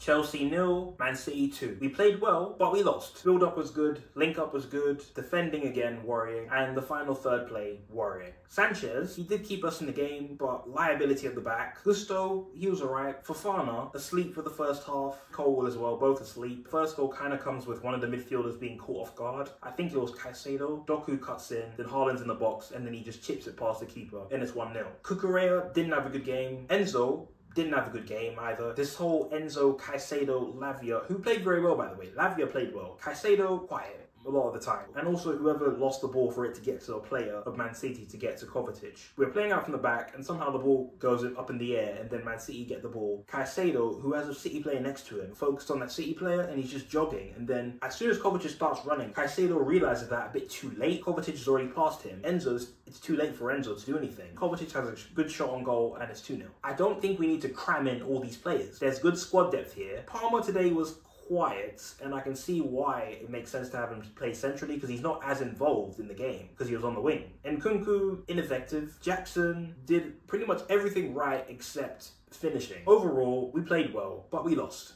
Chelsea nil, Man City 2. We played well, but we lost. Build up was good, link up was good, defending again worrying, and the final third play worrying. Sanchez, he did keep us in the game, but liability at the back. Gusto, he was alright. Fofana, asleep for the first half. Cole as well, both asleep. First goal kind of comes with one of the midfielders being caught off guard. I think it was Caicedo. Doku cuts in, then Haaland's in the box, and then he just chips it past the keeper, and it's 1 0. Cucurella didn't have a good game. Enzo, didn't have a good game either. This whole Enzo, Caicedo, Lavia, who played very well by the way. Lavia played well. Caicedo, quiet a lot of the time. And also whoever lost the ball for it to get to a player of Man City to get to Kovacic. We're playing out from the back and somehow the ball goes up in the air and then Man City get the ball. Caicedo, who has a City player next to him, focused on that City player and he's just jogging. And then as soon as Kovacic starts running, Caicedo realizes that a bit too late. Kovacic is already past him. Enzo's, it's too late for Enzo to do anything. Kovacic has a good shot on goal and it's 2-0. I don't think we need to cram in all these players. There's good squad depth here. Palmer today was quiet, and I can see why it makes sense to have him play centrally because he's not as involved in the game because he was on the wing. And Nkunku, ineffective. Jackson did pretty much everything right except finishing. Overall, we played well, but we lost.